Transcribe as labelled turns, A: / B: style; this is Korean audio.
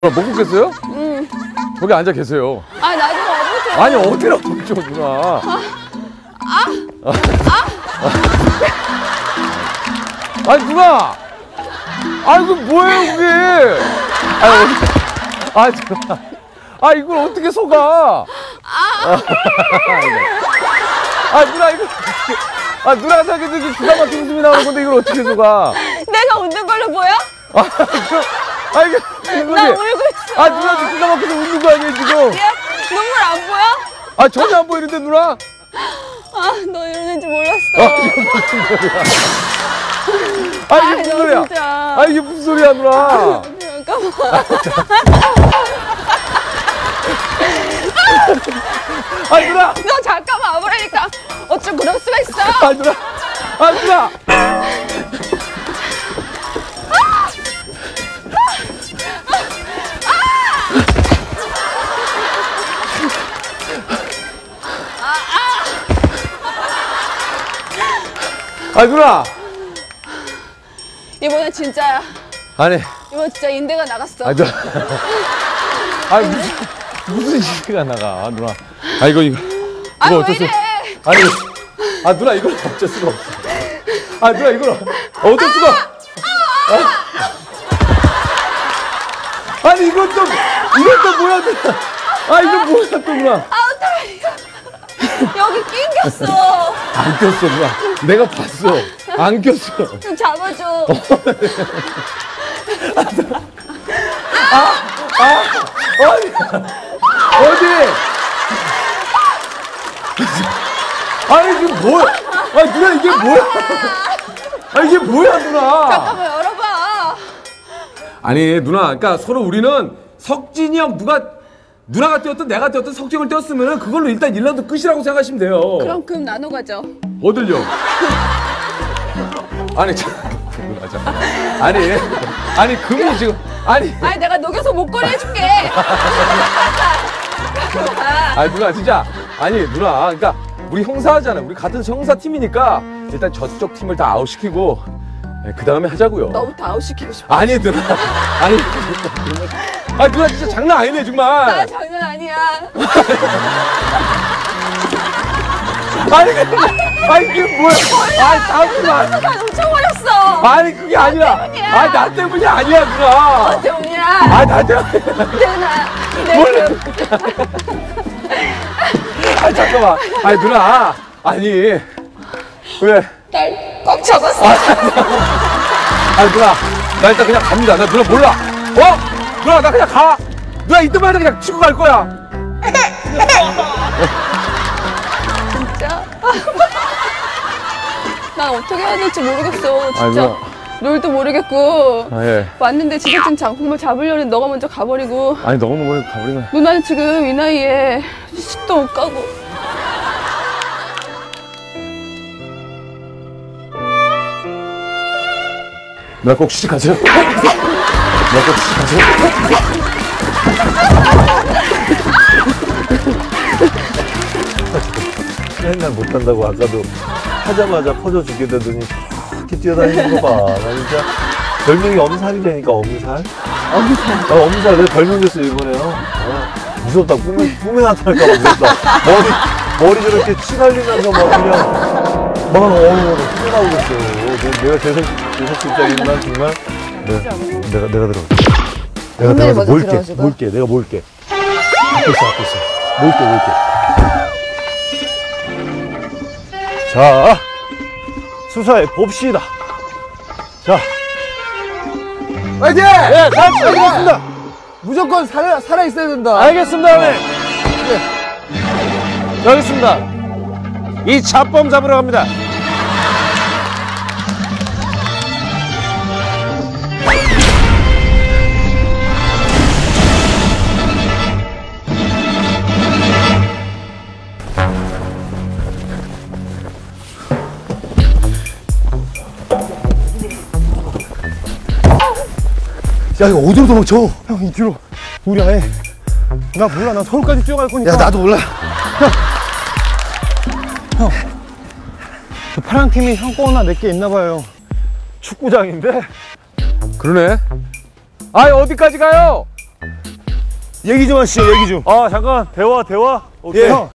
A: 못 걷겠어요?
B: 응.
A: 거기 앉아 계세요.
B: 아 나도 어부죠.
A: 아니 어디로 멈춰 누나. 아. 니 누나. 아이고 뭐예요 그게? 아니 어디? 아 누나. 아 이걸 어떻게 속아? 아 누나 이거. 아 누나가 생각해도 기가 막힌 웃음이 나오는 건데 이걸 어떻게 속아?
B: 내가 웃는 걸로 보여?
A: 아 이거. 아 이게 무슨
B: 나? 울고 있어.
A: 아 누나 기가 막혀서 웃는 거 아니에요 지금?
B: 야, 눈물 안 보여?
A: 아 전혀 안 보이는데 누나?
B: 아, 너 이러는 줄 몰랐어.
A: 아 이게 무슨 소리야? 아 이게 무슨 소리야?
B: 진짜.
A: 아 이게 무슨 소리야 누나?
B: 잠깐만.
A: 아 누나!
B: 너 잠깐만 와보라니까. 어쩜 그럴 수가 있어?
A: 아 누나! 아 누나! 아 누나!
B: 이번엔 진짜야.
A: 아니
B: 이번 진짜 인대가 나갔어.
A: 아 누나 아 무슨 무슨 시가 나가 누나 아 이거 이거
B: 아,
A: 이거
B: 왜
A: 어쩔 수? 아니 아 누나 이걸 어쩔 수가 없어 아 누나 이걸 어쩔 수가 아. 아니 이건 또 이건 또 뭐야 누나 아 이거 뭐야 또 누나
B: 아, 어떡해. 여기 낑겼어.
A: 안 꼈어 누나 내가 봤어. 안 꼈어.
B: 좀 잡아줘.
A: 어디 어디? 아니 이게 뭐야? 아 누나 이게 뭐야? 아 이게 뭐야 누나?
B: 잠깐만 열어봐.
A: 아니 누나 그러니까 서로 우리는 석진이 형 누가 누나가 뛰었든 내가 뛰었든 석진을 뛰었으면 그걸로 일단 1라운드 끝이라고 생각하시면 돼요.
B: 그럼 금 나눠 가죠.
A: 어딜요? 아니 참참 아니 아니 금이 지금 아니.
B: 아니 내가 녹여서 목걸이 해줄게.
A: 아니 누나 진짜. 아니 누나 그러니까 우리 형사잖아요. 우리 같은 형사 팀이니까 일단 저쪽 팀을 다 아웃 시키고 그 다음에 하자고요.
B: 너부터 아웃 시키고 싶어.
A: 아니 누나. 아니 아니 누나 진짜 장난 아니네
B: 나
A: 정말.
B: 장난 아니야.
A: 아니 그게- 아니 이게 뭐야? 아니 잠깐만
B: 다 놓쳐버렸어.
A: 아니 그게 아니라.
B: 때문이야.
A: 아니 나 때문이 아니야 누나.
B: 때문이야.
A: 아니 나 때문에
B: 내가
A: 몰라.
B: 내가
A: 아니 잠깐만. 아니 누나. 아니. 왜?
B: 날꽉 잡았어.
A: 아니 누나. 나 일단 그냥 갑니다. 나 누나 몰라. 어? 누나 나 그냥 가 누나 이때만 해도 그냥 치고 갈 거야
B: 진짜. 난 어떻게 해야 될지 모르겠어. 진짜.
A: 누나.
B: 롤도 모르겠고.
A: 아 예
B: 왔는데 제작진 장품을 잡으려는 너가 먼저 가버리고.
A: 아니 너무 뭐 가버리면
B: 누나는 지금 이 나이에 시도 못 가고.
A: 누나 꼭 시집가세요 꼭 시집가세요
C: 맨날 못한다고 아까도 하자마자 퍼져 죽게 되더니 이렇게 뛰어다니는 거 봐. 나 진짜 별명이 엄살이라니까 엄살. 엄살. 어, 엄살. 내 별명 됐어 이번에요. 어, 무섭다. 꿈에 꿈에 나타날까 봐 무섭다. 머리 머리 저렇게 치날리면서 막 그냥 막 어우 큰일 나오겠어. 내- 내가 재석 입장이면 난 정말 내가 내가 내가 들어. 내가 들어가서 몰게 몰게 내가 몰게. 앞에 있어 앞에 있어. 몰게 몰게. 자, 수사해 봅시다. 자,
D: 화이팅!
C: 예, 다 알겠습니다.
D: 무조건 살아, 살아 있어야 된다.
C: 알겠습니다, 네. 네. 알겠습니다. 이 잡범 잡으러 갑니다.
D: 야, 이거 어디로 도망쳐?
C: 형, 이 뒤로. 우리 아예. 나 몰라. 나 서울까지 뛰어갈 거니까.
D: 야, 나도 몰라.
C: 그 파란 팀이 형거 하나 내게 있나 봐요. 축구장인데.
A: 그러네 아이 어디까지 가요?
D: 얘기 좀 하시죠, 얘기 좀.
E: 아 잠깐 대화 대화. 오케이.
D: 예. 형,